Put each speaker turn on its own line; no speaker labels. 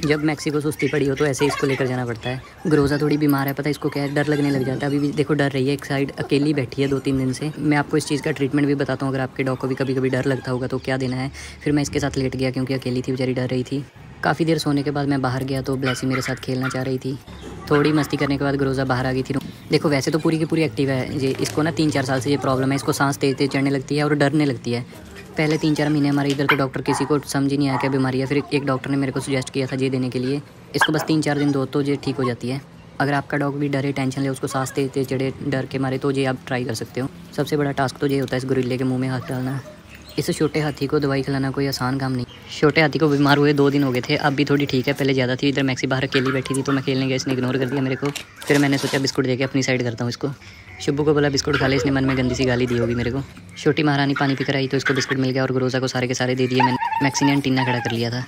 जब मैक्सी को सुस्ती पड़ी हो तो ऐसे इसको लेकर जाना पड़ता है। ग्रोजा थोड़ी बीमार है, पता है इसको क्या है? डर लगने लग जाता है। अभी भी देखो, डर रही है, एक साइड अकेली बैठी है दो तीन दिन से। मैं आपको इस चीज़ का ट्रीटमेंट भी बताता हूँ, अगर आपके डॉग को भी कभी कभी डर लगता होगा तो क्या देना है? फिर मैं इसके साथ लेट गया क्योंकि अकेली थी, बेचारी डर रही थी। काफ़ी देर सोने के बाद मैं बाहर गया तो ब्लैसी मेरे साथ खेलना चाह रही थी। थोड़ी मस्ती करने के बाद ग्रोजा बाहर आ गई थी। देखो, वैसे तो पूरी की पूरी एक्टिव है। ये इसको ना तीन चार साल से ये प्रॉब्लम है, इसको सांस तेज तेज चढ़ने लगती है और डरने लगती है। पहले तीन चार महीने हमारे इधर तो डॉक्टर किसी को समझ ही नहीं आया क्या बीमारी है। फिर एक डॉक्टर ने मेरे को सुजेस्ट किया था ये देने के लिए। इसको बस तीन चार दिन दो तो ये ठीक हो जाती है। अगर आपका डॉग भी डरे, टेंशन ले, उसको सांस तेज चढ़े डर के मारे तो ये आप ट्राई कर सकते हो। सबसे बड़ा टास्क तो ये होता है इस गुरिल्ले के मुँह में हाथ डालना। इस छोटे हाथी को दवाई खिलाना कोई आसान काम नहीं। छोटे हाथी को बीमार हुए दो दिन हो गए थे, अब भी थोड़ी ठीक है। पहले ज़्यादा थी, इधर मैक्सी बाहर अकेली बैठी थी तो मैं खेलने गया, इसने इग्नोर कर दिया मेरे को। फिर मैंने सोचा, बिस्कुट देके अपनी साइड करता हूँ इसको। शुभू को बोला, बिस्कुट खा ले। इसने मन में गंदी सी गाली दी होगी मेरे को। छोटी महारानी पानी पी कर आई तो इसको बिस्कुट मिल गया और गुरोजा को सारे के सारे दे दिए मैंने। मैक्सिनियन टीना खड़ा कर लिया था।